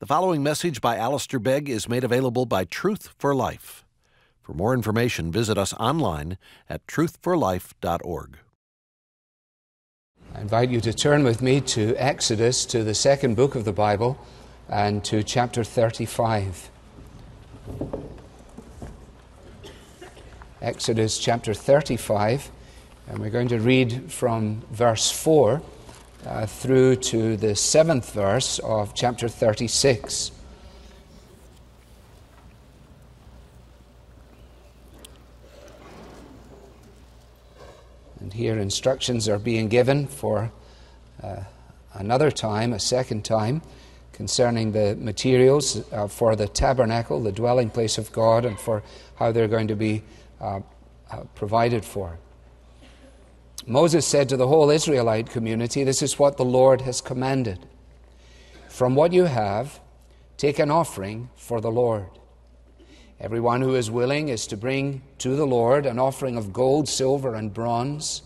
The following message by Alistair Begg is made available by Truth for Life. For more information, visit us online at truthforlife.org. I invite you to turn with me to Exodus, to the second book of the Bible, and to chapter 35. Exodus chapter 35, and we're going to read from verse 4 uh, through to the seventh verse of chapter 36. And here instructions are being given for uh, another time, a second time, concerning the materials uh, for the tabernacle, the dwelling place of God, and for how they're going to be uh, uh provided for. Moses said to the whole Israelite community, This is what the Lord has commanded. From what you have, take an offering for the Lord. Everyone who is willing is to bring to the Lord an offering of gold, silver, and bronze,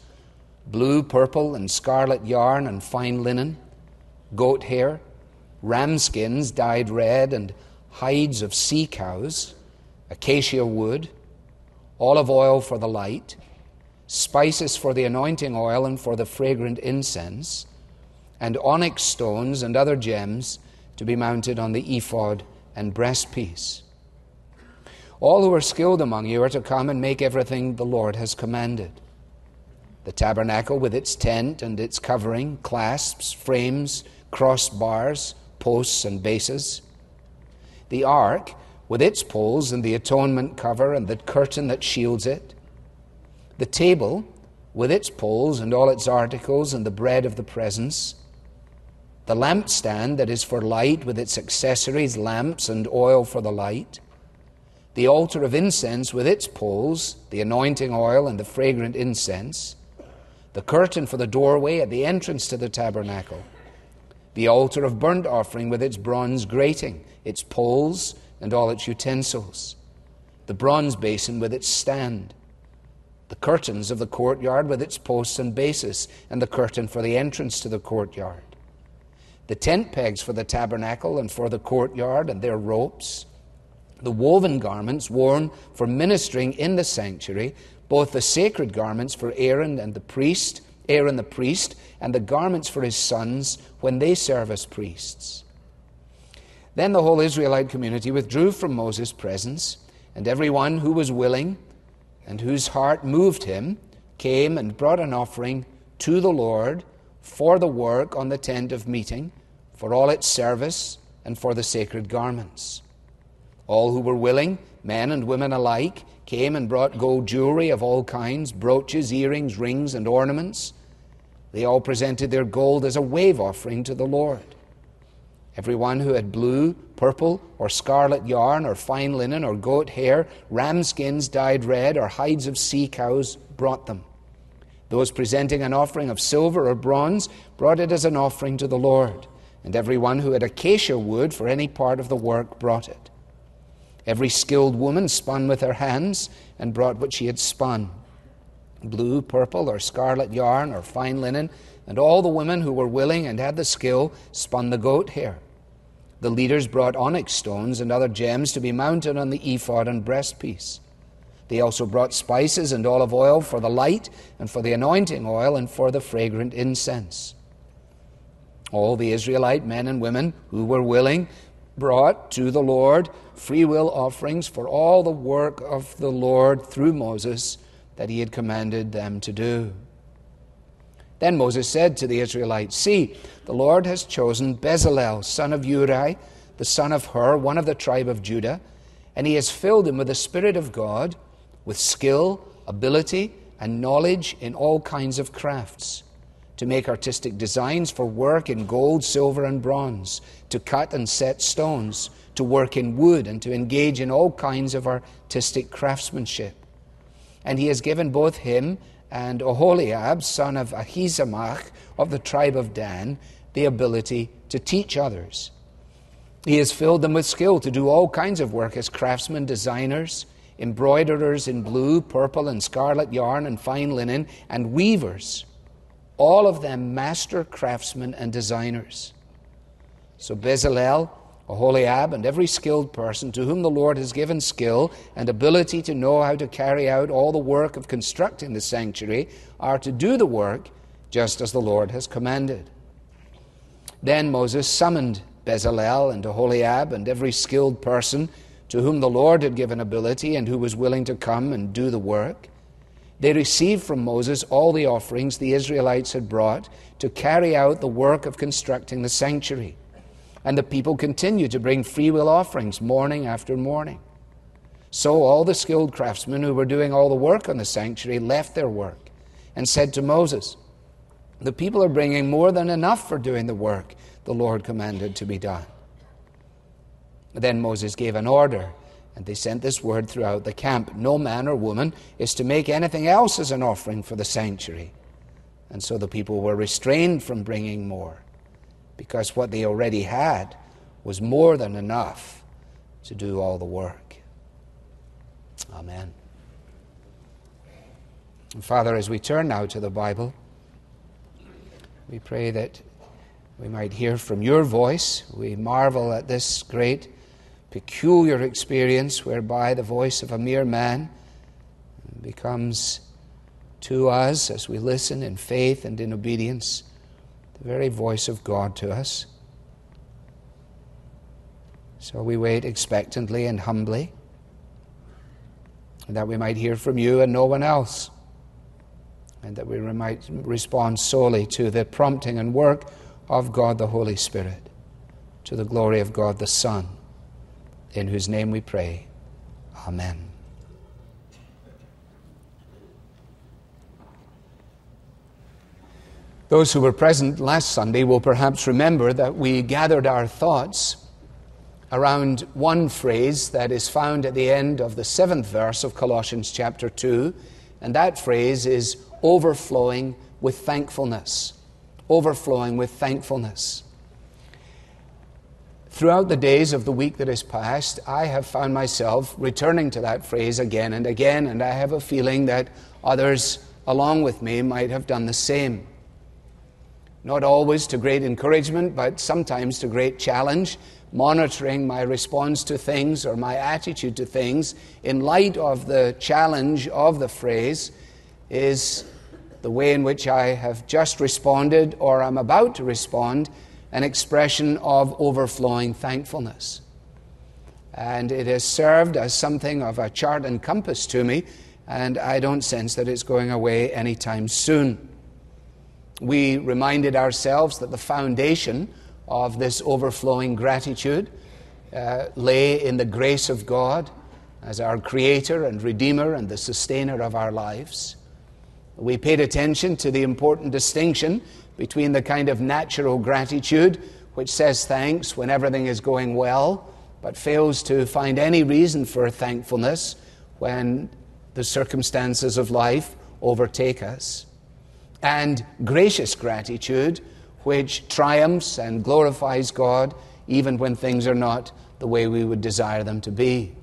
blue, purple, and scarlet yarn and fine linen, goat hair, ram skins dyed red, and hides of sea cows, acacia wood, olive oil for the light spices for the anointing oil and for the fragrant incense, and onyx stones and other gems to be mounted on the ephod and breastpiece. All who are skilled among you are to come and make everything the Lord has commanded. The tabernacle with its tent and its covering, clasps, frames, crossbars, posts, and bases, the ark with its poles and the atonement cover and the curtain that shields it the table with its poles and all its articles and the bread of the presence, the lampstand that is for light with its accessories, lamps and oil for the light, the altar of incense with its poles, the anointing oil and the fragrant incense, the curtain for the doorway at the entrance to the tabernacle, the altar of burnt offering with its bronze grating, its poles and all its utensils, the bronze basin with its stand the curtains of the courtyard with its posts and bases, and the curtain for the entrance to the courtyard, the tent pegs for the tabernacle and for the courtyard and their ropes, the woven garments worn for ministering in the sanctuary, both the sacred garments for Aaron and the priest, Aaron the priest, and the garments for his sons when they serve as priests. Then the whole Israelite community withdrew from Moses' presence, and every one who was willing and whose heart moved him, came and brought an offering to the Lord for the work on the tent of meeting, for all its service, and for the sacred garments. All who were willing, men and women alike, came and brought gold jewelry of all kinds, brooches, earrings, rings, and ornaments. They all presented their gold as a wave offering to the Lord. Everyone who had blue, purple, or scarlet yarn, or fine linen, or goat hair, ram skins dyed red, or hides of sea cows brought them. Those presenting an offering of silver or bronze brought it as an offering to the Lord, and everyone who had acacia wood for any part of the work brought it. Every skilled woman spun with her hands and brought what she had spun blue, purple, or scarlet yarn, or fine linen, and all the women who were willing and had the skill spun the goat hair. The leaders brought onyx stones and other gems to be mounted on the ephod and breastpiece. They also brought spices and olive oil for the light, and for the anointing oil, and for the fragrant incense. All the Israelite men and women who were willing brought to the Lord free will offerings for all the work of the Lord through Moses that he had commanded them to do. Then Moses said to the Israelites, See, the Lord has chosen Bezalel, son of Uri, the son of Hur, one of the tribe of Judah, and he has filled him with the Spirit of God, with skill, ability, and knowledge in all kinds of crafts, to make artistic designs for work in gold, silver, and bronze, to cut and set stones, to work in wood, and to engage in all kinds of artistic craftsmanship. And he has given both him and Oholiab, son of Ahisamach of the tribe of Dan, the ability to teach others. He has filled them with skill to do all kinds of work as craftsmen, designers, embroiderers in blue, purple, and scarlet yarn and fine linen, and weavers, all of them master craftsmen and designers. So Bezalel Aholiab and every skilled person to whom the Lord has given skill and ability to know how to carry out all the work of constructing the sanctuary are to do the work just as the Lord has commanded. Then Moses summoned Bezalel and Aholiab and every skilled person to whom the Lord had given ability and who was willing to come and do the work. They received from Moses all the offerings the Israelites had brought to carry out the work of constructing the sanctuary. And the people continued to bring freewill offerings morning after morning. So all the skilled craftsmen who were doing all the work on the sanctuary left their work and said to Moses, The people are bringing more than enough for doing the work the Lord commanded to be done. Then Moses gave an order, and they sent this word throughout the camp No man or woman is to make anything else as an offering for the sanctuary. And so the people were restrained from bringing more, because what they already had was more than enough to do all the work. Amen. And Father, as we turn now to the Bible, we pray that we might hear from your voice. We marvel at this great peculiar experience whereby the voice of a mere man becomes to us as we listen in faith and in obedience very voice of God to us. So we wait expectantly and humbly that we might hear from you and no one else, and that we might respond solely to the prompting and work of God the Holy Spirit, to the glory of God the Son in whose name we pray. Amen. Those who were present last Sunday will perhaps remember that we gathered our thoughts around one phrase that is found at the end of the seventh verse of Colossians chapter 2, and that phrase is overflowing with thankfulness. Overflowing with thankfulness. Throughout the days of the week that has passed, I have found myself returning to that phrase again and again, and I have a feeling that others along with me might have done the same. Not always to great encouragement, but sometimes to great challenge, monitoring my response to things or my attitude to things in light of the challenge of the phrase is the way in which I have just responded or am about to respond an expression of overflowing thankfulness. And it has served as something of a chart and compass to me, and I don't sense that it's going away anytime soon. We reminded ourselves that the foundation of this overflowing gratitude uh, lay in the grace of God as our Creator and Redeemer and the sustainer of our lives. We paid attention to the important distinction between the kind of natural gratitude which says thanks when everything is going well, but fails to find any reason for thankfulness when the circumstances of life overtake us, and gracious gratitude which triumphs and glorifies God even when things are not the way we would desire them to be.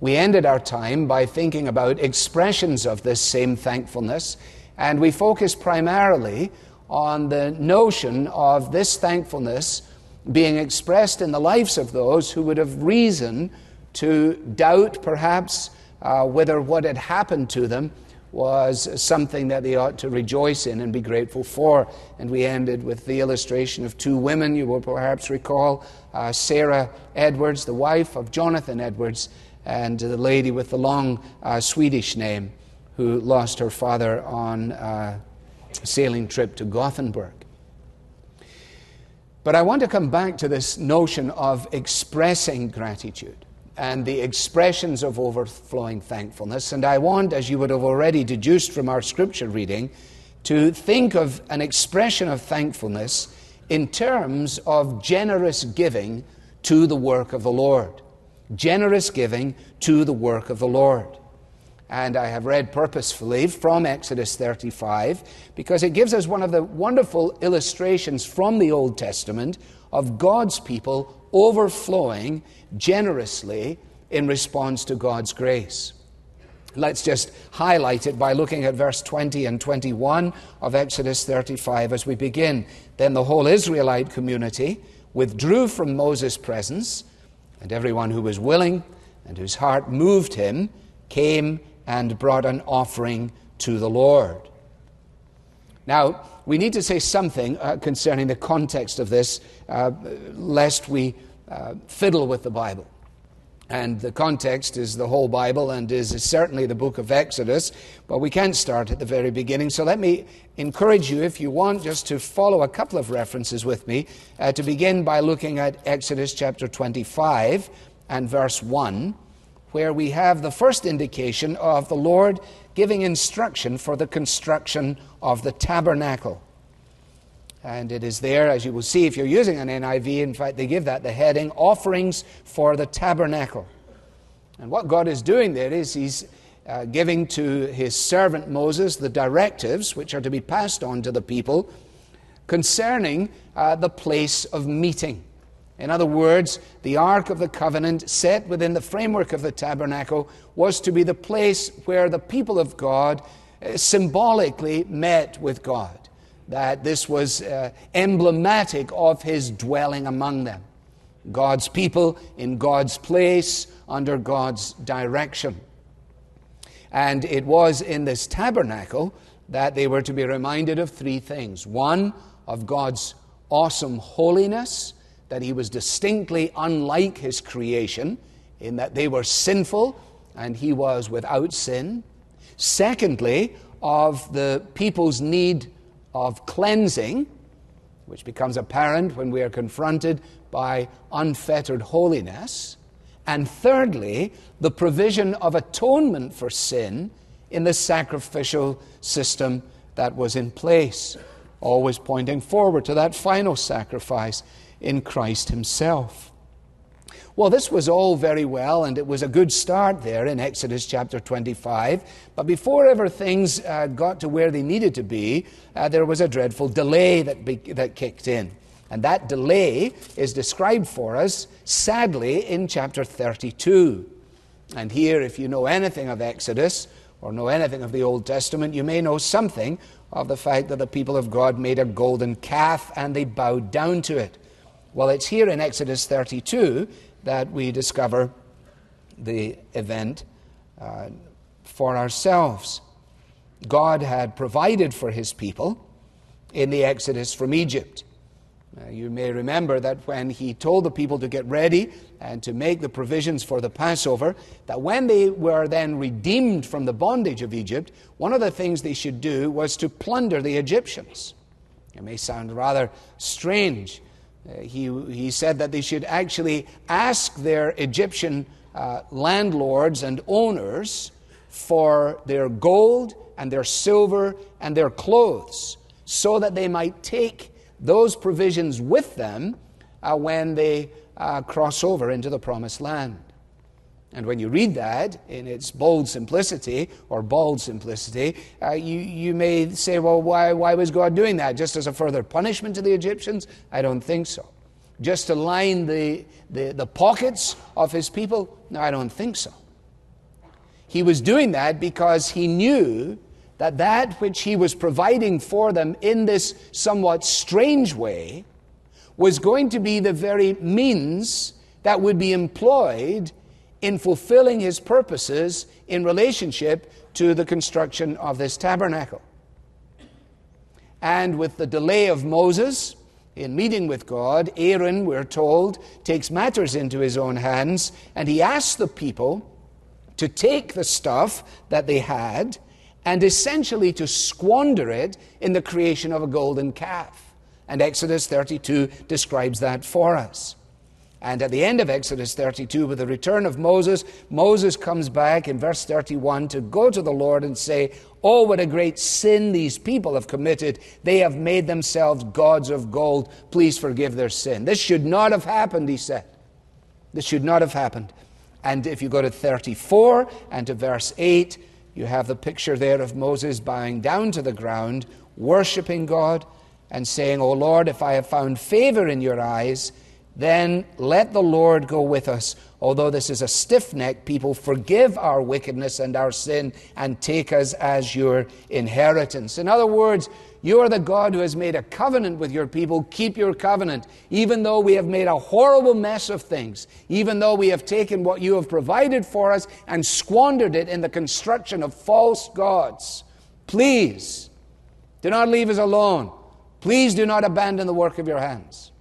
We ended our time by thinking about expressions of this same thankfulness, and we focused primarily on the notion of this thankfulness being expressed in the lives of those who would have reason to doubt, perhaps, uh, whether what had happened to them was something that they ought to rejoice in and be grateful for. And we ended with the illustration of two women. You will perhaps recall uh, Sarah Edwards, the wife of Jonathan Edwards, and the lady with the long uh, Swedish name who lost her father on a sailing trip to Gothenburg. But I want to come back to this notion of expressing gratitude and the expressions of overflowing thankfulness. And I want, as you would have already deduced from our scripture reading, to think of an expression of thankfulness in terms of generous giving to the work of the Lord. Generous giving to the work of the Lord and I have read purposefully from Exodus 35 because it gives us one of the wonderful illustrations from the Old Testament of God's people overflowing generously in response to God's grace. Let's just highlight it by looking at verse 20 and 21 of Exodus 35 as we begin. Then the whole Israelite community withdrew from Moses' presence, and everyone who was willing and whose heart moved him came and brought an offering to the Lord. Now, we need to say something uh, concerning the context of this, uh, lest we uh, fiddle with the Bible. And the context is the whole Bible and is certainly the book of Exodus, but we can't start at the very beginning. So let me encourage you, if you want, just to follow a couple of references with me, uh, to begin by looking at Exodus chapter 25 and verse 1, where we have the first indication of the Lord giving instruction for the construction of the tabernacle. And it is there, as you will see if you're using an NIV. In fact, they give that the heading Offerings for the Tabernacle. And what God is doing there is He's uh, giving to His servant Moses the directives which are to be passed on to the people concerning uh, the place of meeting. In other words, the Ark of the Covenant, set within the framework of the tabernacle, was to be the place where the people of God uh, symbolically met with God that this was uh, emblematic of his dwelling among them. God's people in God's place, under God's direction. And it was in this tabernacle that they were to be reminded of three things one, of God's awesome holiness, that he was distinctly unlike his creation, in that they were sinful and he was without sin. Secondly, of the people's need of cleansing, which becomes apparent when we are confronted by unfettered holiness. And thirdly, the provision of atonement for sin in the sacrificial system that was in place, always pointing forward to that final sacrifice in Christ Himself. Well, this was all very well, and it was a good start there in Exodus chapter 25. But before ever things uh, got to where they needed to be, uh, there was a dreadful delay that, be- that kicked in. And that delay is described for us, sadly, in chapter 32. And here, if you know anything of Exodus or know anything of the Old Testament, you may know something of the fact that the people of God made a golden calf and they bowed down to it. Well, it's here in Exodus 32 that we discover the event uh, for ourselves. God had provided for his people in the Exodus from Egypt. Uh, you may remember that when he told the people to get ready and to make the provisions for the Passover, that when they were then redeemed from the bondage of Egypt, one of the things they should do was to plunder the Egyptians. It may sound rather strange he, he said that they should actually ask their Egyptian uh, landlords and owners for their gold and their silver and their clothes so that they might take those provisions with them uh, when they uh, cross over into the promised land. And when you read that in its bold simplicity or bald simplicity, uh, you, you may say, well, why, why was God doing that? Just as a further punishment to the Egyptians? I don't think so. Just to line the, the, the pockets of his people? No, I don't think so. He was doing that because he knew that that which he was providing for them in this somewhat strange way was going to be the very means that would be employed in fulfilling his purposes in relationship to the construction of this tabernacle. And with the delay of Moses in meeting with God, Aaron, we're told, takes matters into his own hands and he asks the people to take the stuff that they had and essentially to squander it in the creation of a golden calf. And Exodus 32 describes that for us. And at the end of Exodus 32, with the return of Moses, Moses comes back in verse 31 to go to the Lord and say, Oh, what a great sin these people have committed. They have made themselves gods of gold. Please forgive their sin. This should not have happened, he said. This should not have happened. And if you go to 34 and to verse 8, you have the picture there of Moses bowing down to the ground, worshiping God, and saying, O Lord, if I have found favor in your eyes, then let the Lord go with us. Although this is a stiff necked people, forgive our wickedness and our sin and take us as your inheritance. In other words, you are the God who has made a covenant with your people. Keep your covenant. Even though we have made a horrible mess of things, even though we have taken what you have provided for us and squandered it in the construction of false gods, please do not leave us alone. Please do not abandon the work of your hands.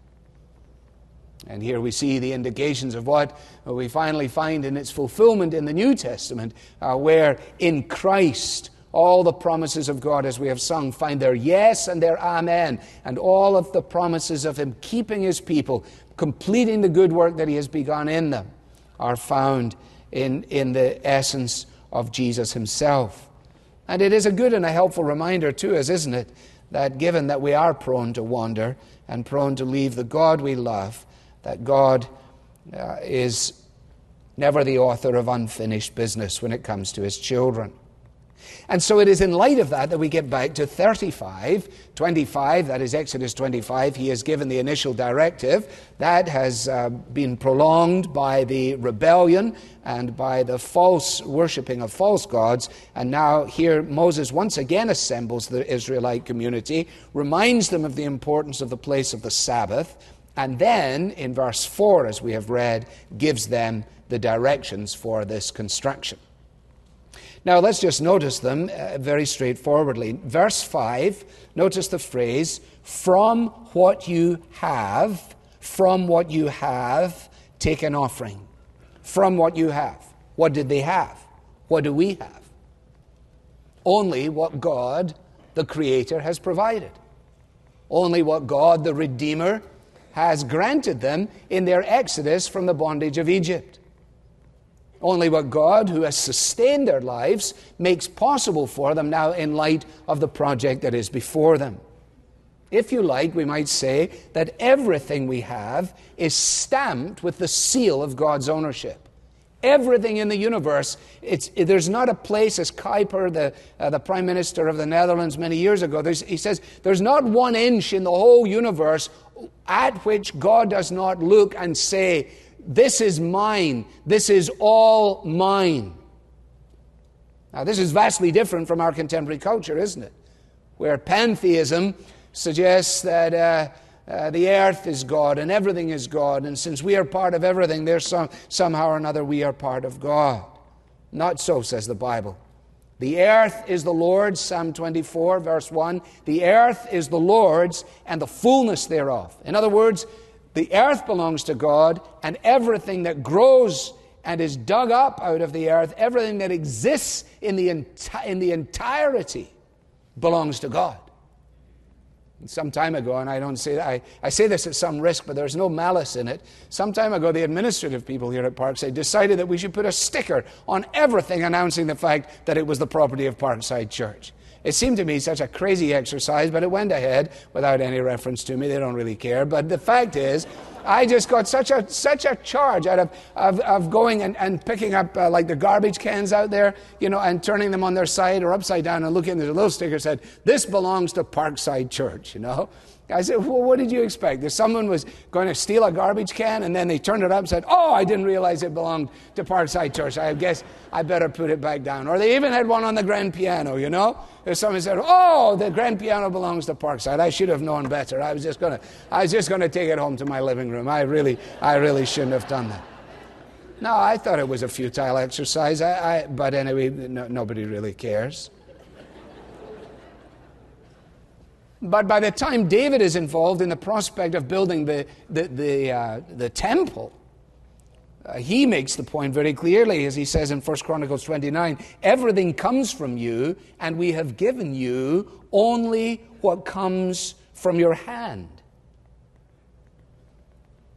And here we see the indications of what we finally find in its fulfillment in the New Testament, uh, where in Christ all the promises of God, as we have sung, find their yes and their amen, and all of the promises of Him keeping His people, completing the good work that He has begun in them, are found in, in the essence of Jesus Himself. And it is a good and a helpful reminder to us, isn't it, that given that we are prone to wander and prone to leave the God we love, that God uh, is never the author of unfinished business when it comes to his children. And so it is in light of that that we get back to 35, 25, that is Exodus 25. He has given the initial directive. That has uh, been prolonged by the rebellion and by the false worshipping of false gods. And now here Moses once again assembles the Israelite community, reminds them of the importance of the place of the Sabbath, and then, in verse 4, as we have read, gives them the directions for this construction. Now, let's just notice them uh, very straightforwardly. Verse 5, notice the phrase, from what you have, from what you have, take an offering. From what you have. What did they have? What do we have? Only what God, the Creator, has provided. Only what God, the Redeemer, has granted them in their exodus from the bondage of Egypt. Only what God, who has sustained their lives, makes possible for them now in light of the project that is before them. If you like, we might say that everything we have is stamped with the seal of God's ownership. Everything in the universe, it's there's not a place, as Kuyper, the, uh, the Prime Minister of the Netherlands many years ago, he says, there's not one inch in the whole universe at which God does not look and say, This is mine, this is all mine. Now, this is vastly different from our contemporary culture, isn't it? Where pantheism suggests that. Uh, uh, the earth is God and everything is God, and since we are part of everything, there's some, somehow or another we are part of God. Not so, says the Bible. The earth is the Lord's, Psalm 24, verse 1. The earth is the Lord's and the fullness thereof. In other words, the earth belongs to God, and everything that grows and is dug up out of the earth, everything that exists in the, enti- in the entirety, belongs to God some time ago, and I don't say that, I, I say this at some risk, but there's no malice in it. Some time ago, the administrative people here at Parkside decided that we should put a sticker on everything announcing the fact that it was the property of Parkside Church. It seemed to me such a crazy exercise, but it went ahead without any reference to me. They don't really care. But the fact is, I just got such a, such a charge out of, of, of going and, and picking up uh, like the garbage cans out there, you know, and turning them on their side or upside down and looking, there's a little sticker said, This belongs to Parkside Church, you know. I said, well, what did you expect? That someone was going to steal a garbage can and then they turned it up and said, oh, I didn't realize it belonged to Parkside Church. I guess I better put it back down. Or they even had one on the grand piano, you know? If someone said, oh, the grand piano belongs to Parkside. I should have known better. I was just going to, I was just to take it home to my living room. I really, I really shouldn't have done that. No, I thought it was a futile exercise. I, I, but anyway, no, nobody really cares. But by the time David is involved in the prospect of building the, the, the, uh, the temple, uh, he makes the point very clearly, as he says in 1 Chronicles 29 everything comes from you, and we have given you only what comes from your hand.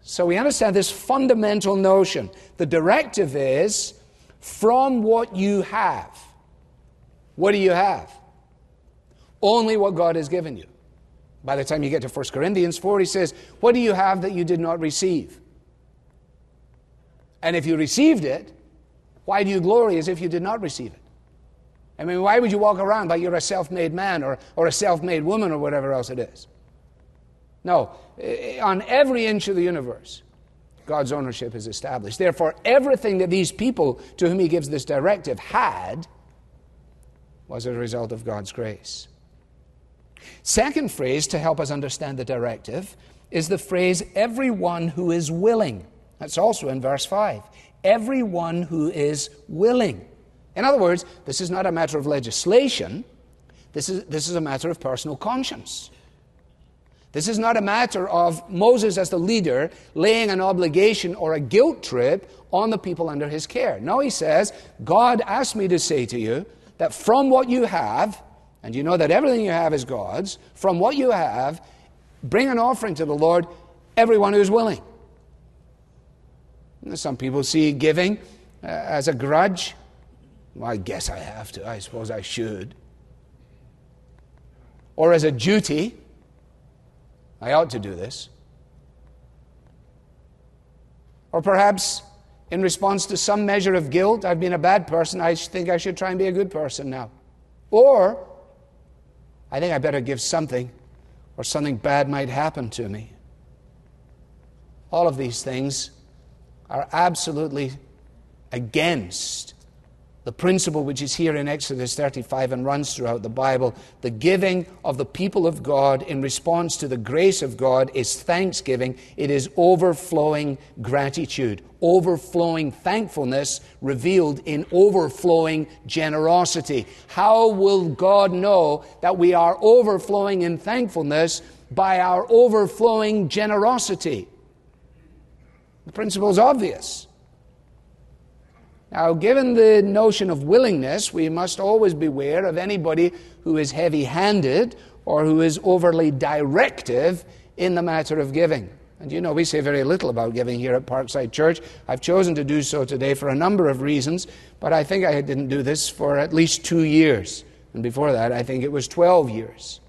So we understand this fundamental notion. The directive is from what you have. What do you have? Only what God has given you. By the time you get to 1 Corinthians 4, he says, What do you have that you did not receive? And if you received it, why do you glory as if you did not receive it? I mean, why would you walk around like you're a self made man or, or a self made woman or whatever else it is? No, eh, on every inch of the universe, God's ownership is established. Therefore, everything that these people to whom he gives this directive had was a result of God's grace. Second phrase to help us understand the directive is the phrase, everyone who is willing. That's also in verse 5. Everyone who is willing. In other words, this is not a matter of legislation, this is, this is a matter of personal conscience. This is not a matter of Moses, as the leader, laying an obligation or a guilt trip on the people under his care. No, he says, God asked me to say to you that from what you have, and you know that everything you have is God's, from what you have, bring an offering to the Lord, everyone who's willing. Some people see giving uh, as a grudge. Well, I guess I have to. I suppose I should. Or as a duty. I ought to do this. Or perhaps in response to some measure of guilt, I've been a bad person, I think I should try and be a good person now. Or I think I better give something, or something bad might happen to me. All of these things are absolutely against the principle which is here in Exodus 35 and runs throughout the Bible, the giving of the people of God in response to the grace of God is thanksgiving. It is overflowing gratitude, overflowing thankfulness revealed in overflowing generosity. How will God know that we are overflowing in thankfulness by our overflowing generosity? The principle is obvious. Now, given the notion of willingness, we must always beware of anybody who is heavy handed or who is overly directive in the matter of giving. And you know, we say very little about giving here at Parkside Church. I've chosen to do so today for a number of reasons, but I think I didn't do this for at least two years. And before that, I think it was 12 years.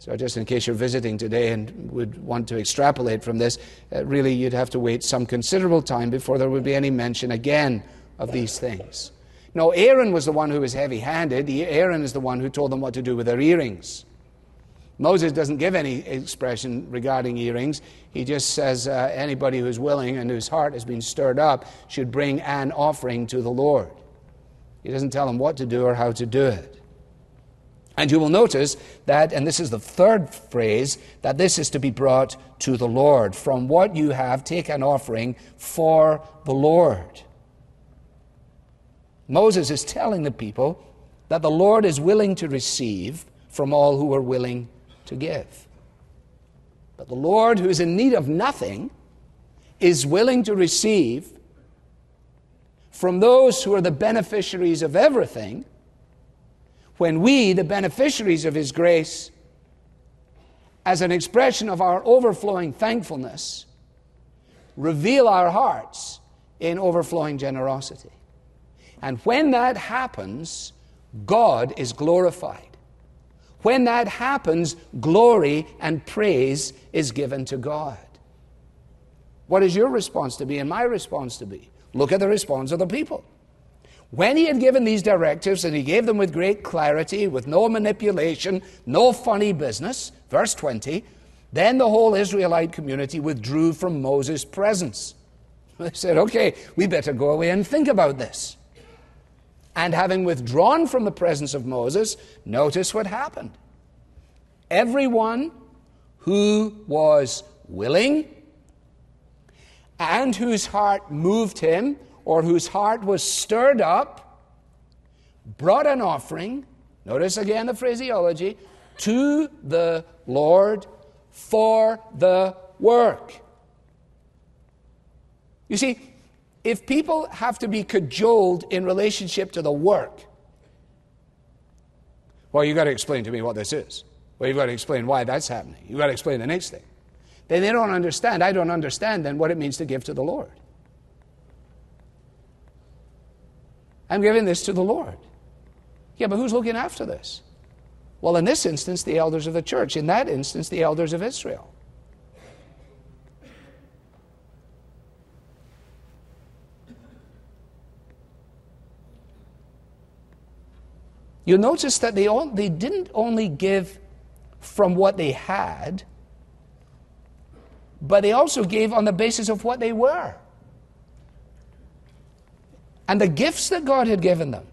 So, just in case you're visiting today and would want to extrapolate from this, uh, really you'd have to wait some considerable time before there would be any mention again of these things. No, Aaron was the one who was heavy handed. Aaron is the one who told them what to do with their earrings. Moses doesn't give any expression regarding earrings. He just says uh, anybody who's willing and whose heart has been stirred up should bring an offering to the Lord. He doesn't tell them what to do or how to do it. And you will notice that, and this is the third phrase, that this is to be brought to the Lord. From what you have, take an offering for the Lord. Moses is telling the people that the Lord is willing to receive from all who are willing to give. But the Lord, who is in need of nothing, is willing to receive from those who are the beneficiaries of everything when we, the beneficiaries of His grace, as an expression of our overflowing thankfulness, reveal our hearts in overflowing generosity. And when that happens, God is glorified. When that happens, glory and praise is given to God. What is your response to be and my response to be? Look at the response of the people. When he had given these directives, and he gave them with great clarity, with no manipulation, no funny business, verse 20, then the whole Israelite community withdrew from Moses' presence. They said, okay, we better go away and think about this. And having withdrawn from the presence of Moses, notice what happened. Everyone who was willing and whose heart moved him or whose heart was stirred up brought an offering, notice again the phraseology, to the Lord for the work. You see, if people have to be cajoled in relationship to the work, well, you've got to explain to me what this is. Well, you've got to explain why that's happening. You've got to explain the next thing. Then they don't understand. I don't understand then what it means to give to the Lord. I'm giving this to the Lord. Yeah, but who's looking after this? Well, in this instance, the elders of the church. In that instance, the elders of Israel. You'll notice that they, all, they didn't only give from what they had, but they also gave on the basis of what they were and the gifts that God had given them.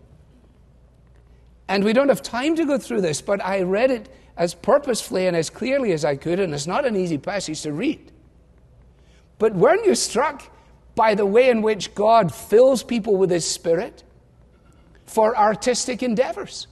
And we don't have time to go through this, but I read it as purposefully and as clearly as I could, and it's not an easy passage to read. But weren't you struck by the way in which God fills people with His Spirit for artistic endeavors?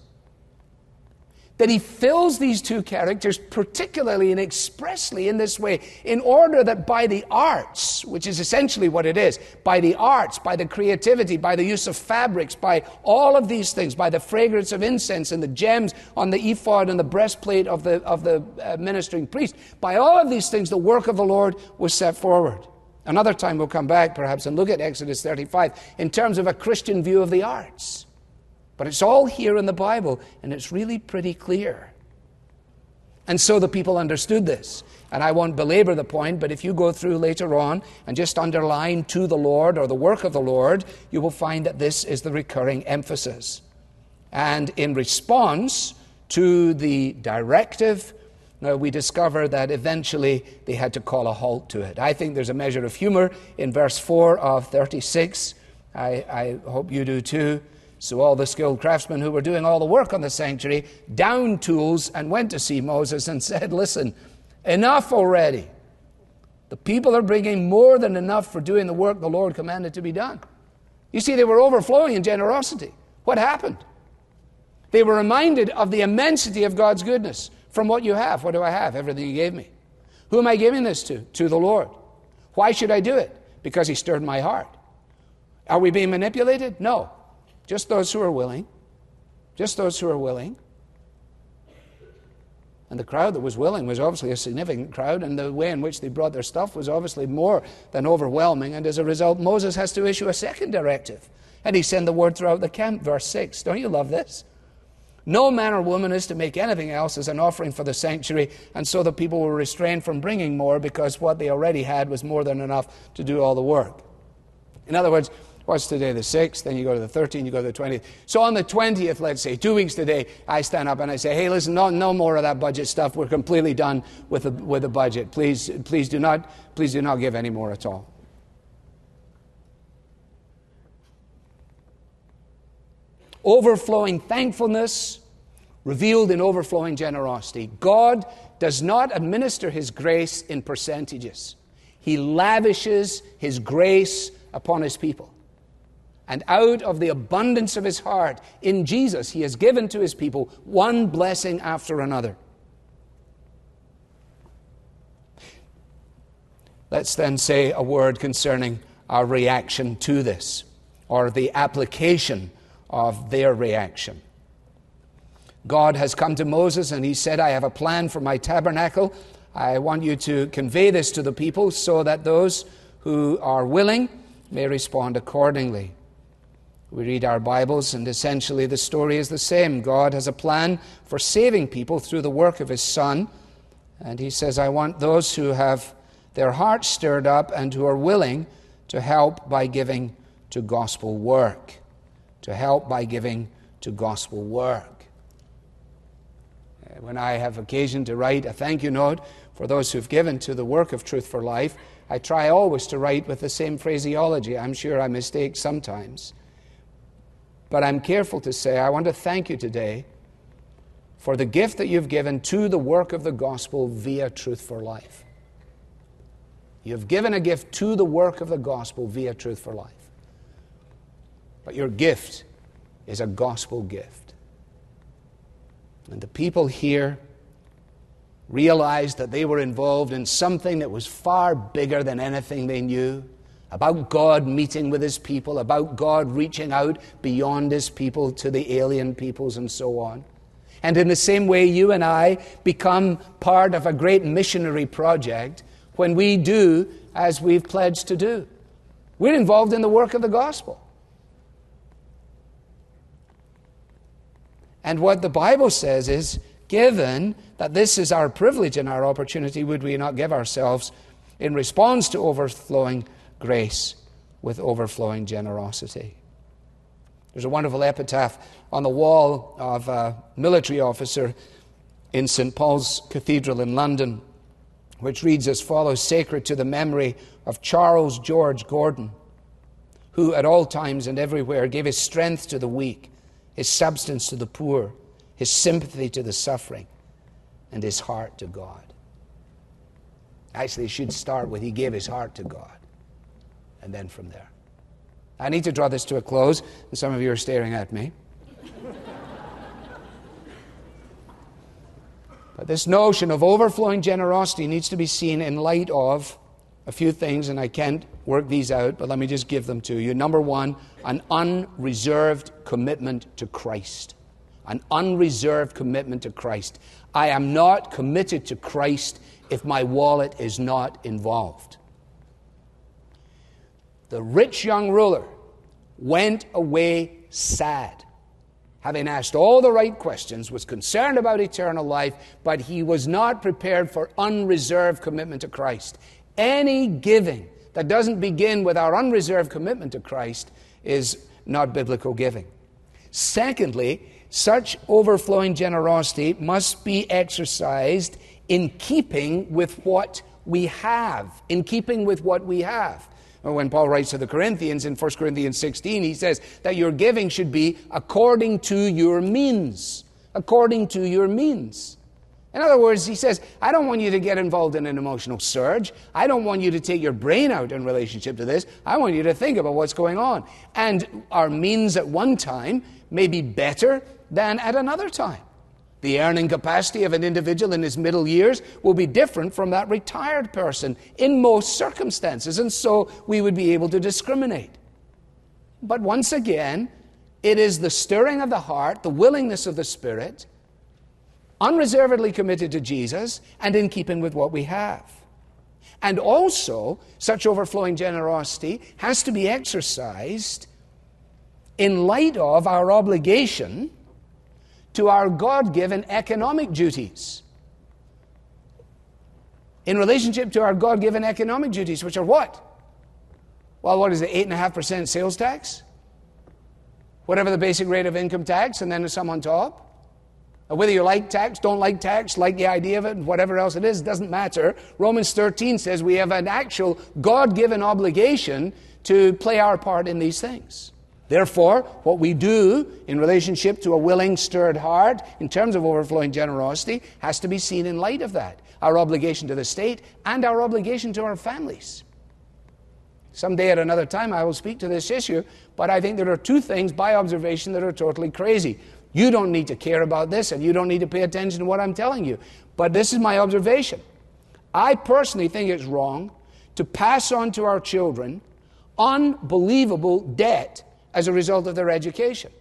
that he fills these two characters particularly and expressly in this way, in order that by the arts, which is essentially what it is, by the arts, by the creativity, by the use of fabrics, by all of these things, by the fragrance of incense and the gems on the ephod and the breastplate of the, of the uh, ministering priest, by all of these things, the work of the Lord was set forward. Another time we'll come back perhaps and look at Exodus 35 in terms of a Christian view of the arts. But it's all here in the Bible, and it's really pretty clear. And so the people understood this. And I won't belabor the point, but if you go through later on and just underline to the Lord or the work of the Lord, you will find that this is the recurring emphasis. And in response to the directive, now we discover that eventually they had to call a halt to it. I think there's a measure of humor in verse 4 of 36. I, I hope you do too. So all the skilled craftsmen who were doing all the work on the sanctuary downed tools and went to see Moses and said, Listen, enough already. The people are bringing more than enough for doing the work the Lord commanded to be done. You see, they were overflowing in generosity. What happened? They were reminded of the immensity of God's goodness. From what you have, what do I have? Everything He gave me. Who am I giving this to? To the Lord. Why should I do it? Because He stirred my heart. Are we being manipulated? No. Just those who are willing. Just those who are willing. And the crowd that was willing was obviously a significant crowd, and the way in which they brought their stuff was obviously more than overwhelming. And as a result, Moses has to issue a second directive. And he sent the word throughout the camp, verse 6. Don't you love this? No man or woman is to make anything else as an offering for the sanctuary, and so the people were restrained from bringing more because what they already had was more than enough to do all the work. In other words, What's today? The 6th. Then you go to the 13th, you go to the 20th. So on the 20th, let's say, two weeks today, I stand up and I say, hey, listen, no, no more of that budget stuff. We're completely done with the, with the budget. Please, please, do not, please do not give any more at all. Overflowing thankfulness revealed in overflowing generosity. God does not administer His grace in percentages. He lavishes His grace upon His people. And out of the abundance of his heart, in Jesus, he has given to his people one blessing after another. Let's then say a word concerning our reaction to this, or the application of their reaction. God has come to Moses and he said, I have a plan for my tabernacle. I want you to convey this to the people so that those who are willing may respond accordingly. We read our Bibles, and essentially the story is the same. God has a plan for saving people through the work of His Son. And He says, I want those who have their hearts stirred up and who are willing to help by giving to gospel work. To help by giving to gospel work. When I have occasion to write a thank you note for those who've given to the work of Truth for Life, I try always to write with the same phraseology. I'm sure I mistake sometimes. But I'm careful to say, I want to thank you today for the gift that you've given to the work of the gospel via Truth for Life. You've given a gift to the work of the gospel via Truth for Life. But your gift is a gospel gift. And the people here realized that they were involved in something that was far bigger than anything they knew about God meeting with his people, about God reaching out beyond his people to the alien peoples and so on. And in the same way, you and I become part of a great missionary project when we do as we've pledged to do. We're involved in the work of the gospel. And what the Bible says is given that this is our privilege and our opportunity, would we not give ourselves in response to overflowing grace with overflowing generosity. There's a wonderful epitaph on the wall of a military officer in St. Paul's Cathedral in London which reads as follows Sacred to the memory of Charles George Gordon, who at all times and everywhere gave his strength to the weak, his substance to the poor, his sympathy to the suffering, and his heart to God. Actually, it should start with He gave His heart to God, and then from there. I need to draw this to a close, and some of you are staring at me. but this notion of overflowing generosity needs to be seen in light of a few things, and I can't work these out, but let me just give them to you. Number one, an unreserved commitment to Christ. An unreserved commitment to Christ. I am not committed to Christ if my wallet is not involved. The rich young ruler went away sad, having asked all the right questions, was concerned about eternal life, but he was not prepared for unreserved commitment to Christ. Any giving that doesn't begin with our unreserved commitment to Christ is not biblical giving. Secondly, such overflowing generosity must be exercised in keeping with what we have. In keeping with what we have. Uh, when Paul writes to the Corinthians in 1 Corinthians 16, he says that your giving should be according to your means. According to your means. In other words, he says, I don't want you to get involved in an emotional surge. I don't want you to take your brain out in relationship to this. I want you to think about what's going on. And our means at one time may be better than at another time. The earning capacity of an individual in his middle years will be different from that retired person in most circumstances, and so we would be able to discriminate. But once again, it is the stirring of the heart, the willingness of the Spirit, unreservedly committed to Jesus, and in keeping with what we have. And also, such overflowing generosity has to be exercised in light of our obligation to our God given economic duties. In relationship to our God given economic duties, which are what? Well, what is it, 8.5% sales tax? Whatever the basic rate of income tax, and then there's some on top? Whether you like tax, don't like tax, like the idea of it, whatever else it is, doesn't matter. Romans 13 says we have an actual God given obligation to play our part in these things. Therefore, what we do in relationship to a willing, stirred heart, in terms of overflowing generosity, has to be seen in light of that our obligation to the state and our obligation to our families. Someday at another time, I will speak to this issue, but I think there are two things by observation that are totally crazy. You don't need to care about this, and you don't need to pay attention to what I'm telling you. But this is my observation. I personally think it's wrong to pass on to our children unbelievable debt as a result of their education.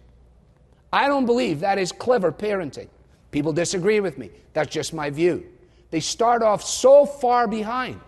I don't believe that is clever parenting. People disagree with me. That's just my view. They start off so far behind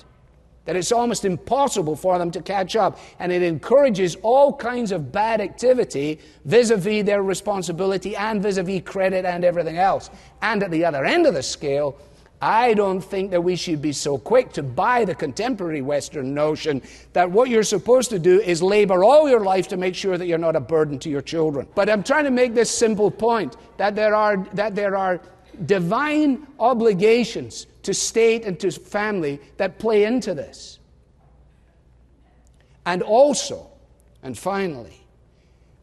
that it's almost impossible for them to catch up, and it encourages all kinds of bad activity vis a vis their responsibility and vis a vis credit and everything else. And at the other end of the scale, I don't think that we should be so quick to buy the contemporary Western notion that what you're supposed to do is labor all your life to make sure that you're not a burden to your children. But I'm trying to make this simple point that there are, that there are divine obligations to state and to family that play into this. And also, and finally,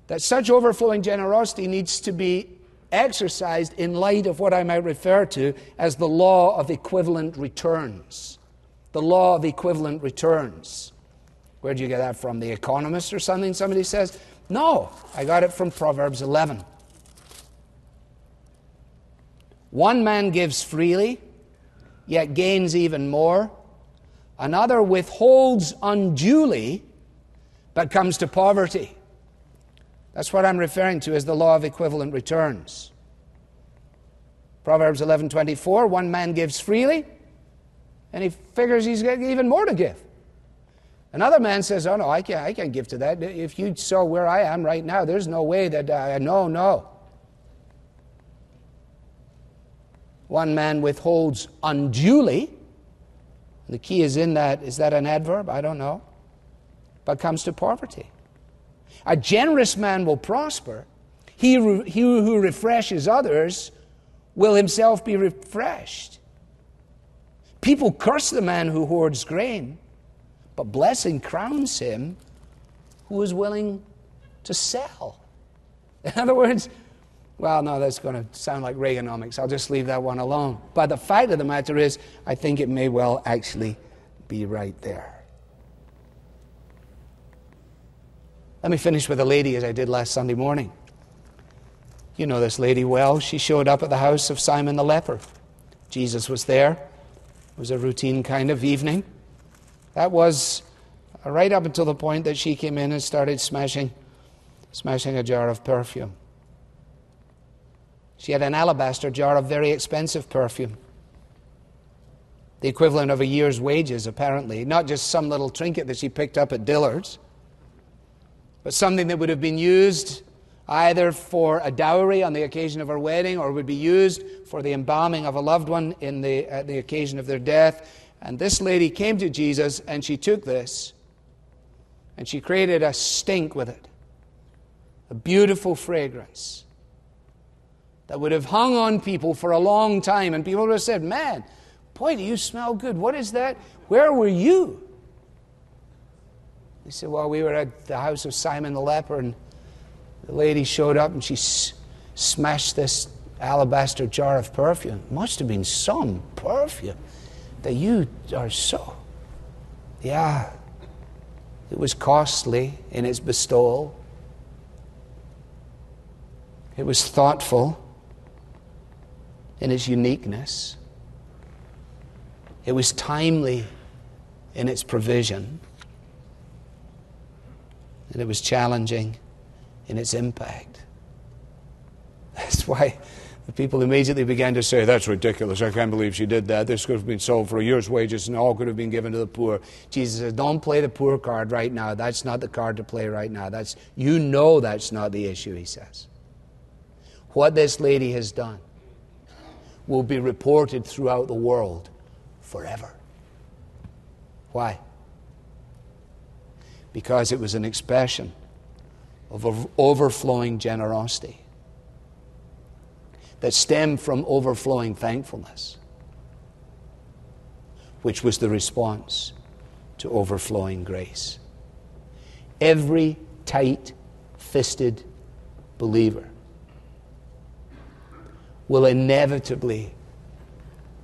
that such overflowing generosity needs to be exercised in light of what I might refer to as the law of equivalent returns. The law of equivalent returns. Where do you get that from? The Economist or something? Somebody says. No, I got it from Proverbs 11. One man gives freely, yet gains even more. Another withholds unduly, but comes to poverty. That's what I'm referring to as the law of equivalent returns. Proverbs 11:24, one man gives freely, and he figures he's got even more to give. Another man says, "Oh no, I can't, I can't give to that. If you saw where I am right now, there's no way that I, no, no." One man withholds unduly. The key is in that. Is that an adverb? I don't know. But comes to poverty. A generous man will prosper. He, he who refreshes others will himself be refreshed. People curse the man who hoards grain, but blessing crowns him who is willing to sell. In other words, well, no, that's going to sound like Reaganomics. I'll just leave that one alone. But the fact of the matter is, I think it may well actually be right there. Let me finish with a lady as I did last Sunday morning. You know this lady well. She showed up at the house of Simon the leper. Jesus was there. It was a routine kind of evening. That was uh, right up until the point that she came in and started smashing, smashing a jar of perfume. She had an alabaster jar of very expensive perfume. The equivalent of a year's wages, apparently. Not just some little trinket that she picked up at Dillard's, but something that would have been used either for a dowry on the occasion of her wedding or would be used for the embalming of a loved one in the, at the occasion of their death. And this lady came to Jesus and she took this and she created a stink with it, a beautiful fragrance that would have hung on people for a long time. And people would have said, Man, boy, do you smell good. What is that? Where were you? He said, Well, we were at the house of Simon the leper, and the lady showed up and she s- smashed this alabaster jar of perfume. Must have been some perfume that you are so. Yeah, it was costly in its bestowal, it was thoughtful in its uniqueness. It was timely in its provision. And it was challenging in its impact. That's why the people immediately began to say, That's ridiculous. I can't believe she did that. This could have been sold for a year's wages and all could have been given to the poor. Jesus says, Don't play the poor card right now. That's not the card to play right now. That's, you know that's not the issue, he says. What this lady has done will be reported throughout the world forever. Why? Because it was an expression of overflowing generosity that stemmed from overflowing thankfulness, which was the response to overflowing grace. Every tight fisted believer will inevitably,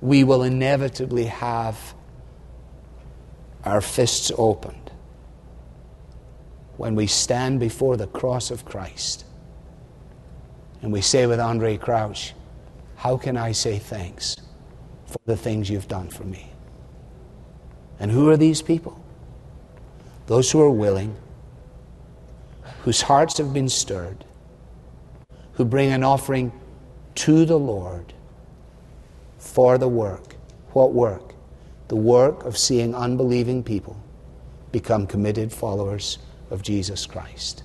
we will inevitably have our fists opened when we stand before the cross of Christ and we say with Andraé Crouch, How can I say thanks for the things you've done for me? And who are these people? Those who are willing, whose hearts have been stirred, who bring an offering to the Lord for the work. What work? The work of seeing unbelieving people become committed followers of Jesus Christ.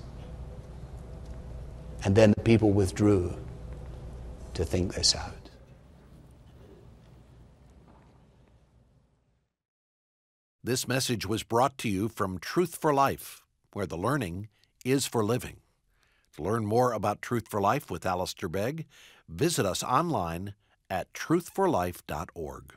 And then the people withdrew to think this out. This message was brought to you from Truth for Life, where the learning is for living. To learn more about Truth for Life with Alistair Begg, visit us online at truthforlife.org.